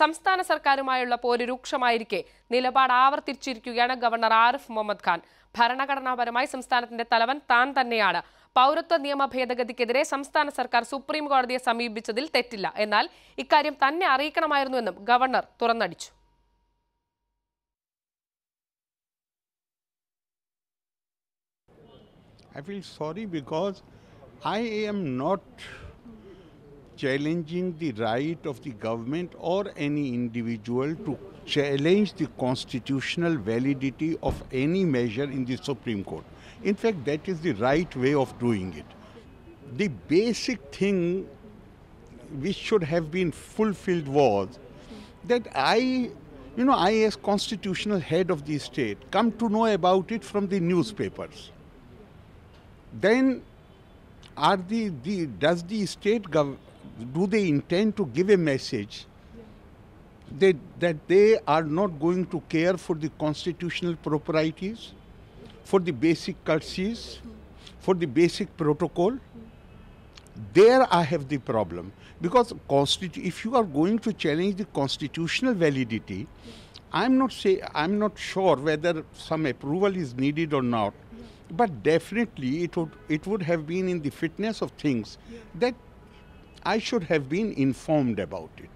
സംസ്ഥാന സർക്കാരുമായുള്ള പോര് രൂക്ഷമായിരിക്കെ നിലപാട് ആവർത്തിച്ചിരിക്കുകയാണ് ഗവർണർ ആരിഫ് മുഹമ്മദ് ഖാൻ. ഭരണഘടനാപരമായി സംസ്ഥാനത്തിന്റെ തലവൻ താൻ തന്നെയാണ്. പൗരത്വ നിയമ ഭേദഗതിക്കെതിരെ സംസ്ഥാന സർക്കാർ സുപ്രീം കോടതിയെ സമീപിച്ചതിൽ തെറ്റില്ല. എന്നാൽ ഇക്കാര്യം തന്നെ അറിയിക്കണമായിരുന്നുവെന്നും ഗവർണർ തുറന്നടിച്ചു. I feel sorry because I am not challenging the right of the government or any individual to challenge the constitutional validity of any measure in the Supreme Court. In fact, that is the right way of doing it. The basic thing which should have been fulfilled was that I, you know, I as constitutional head of the state come to know about it from the newspapers then are the, the does the state gov- do they intend to give a message that, that they are not going to care for the constitutional proprieties for the basic courtesies for the basic protocol? There i have the problem. Because if you are going to challenge the constitutional validity i'm not say i'm not sure whether some approval is needed or not. But definitely it would it would have been in the fitness of things that i should have been informed about it